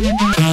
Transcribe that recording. Bye.